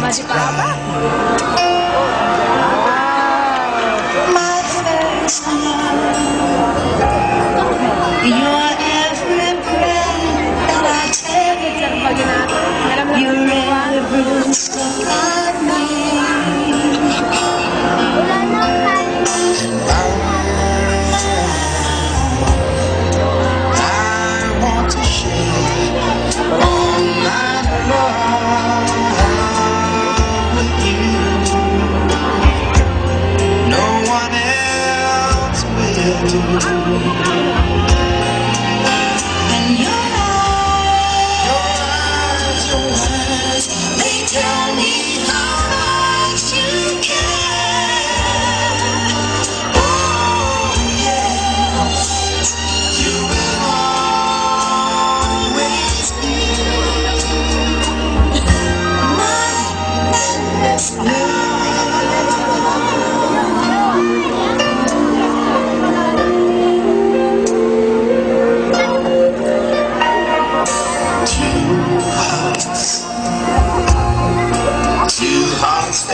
Mas de palavra? 我爱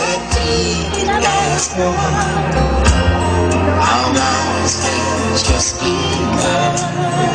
I'm no one. How is just begun?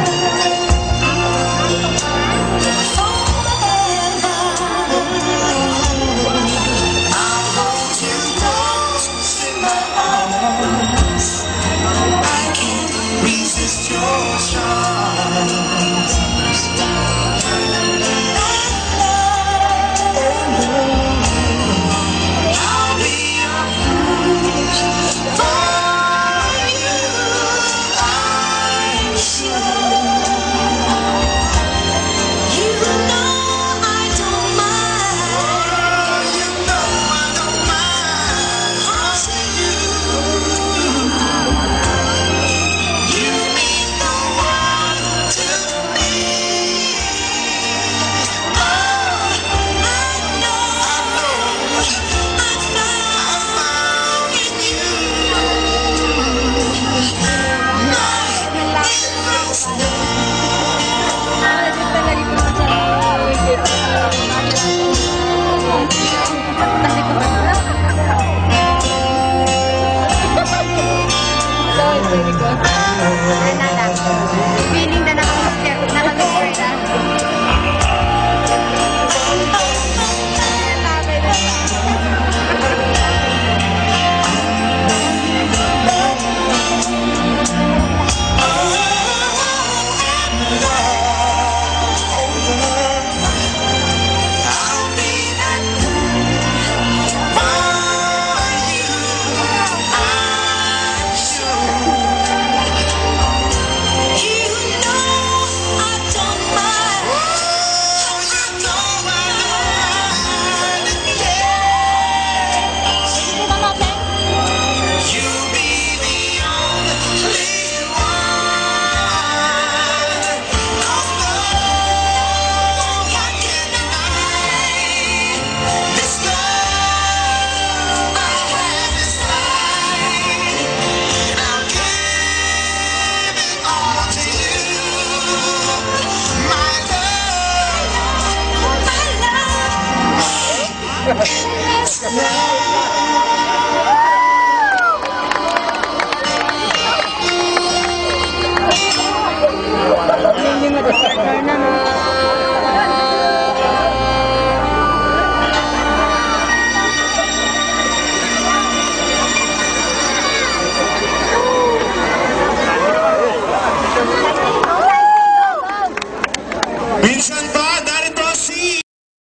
さよなら。